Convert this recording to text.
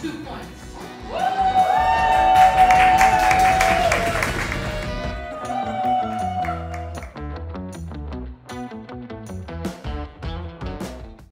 two points.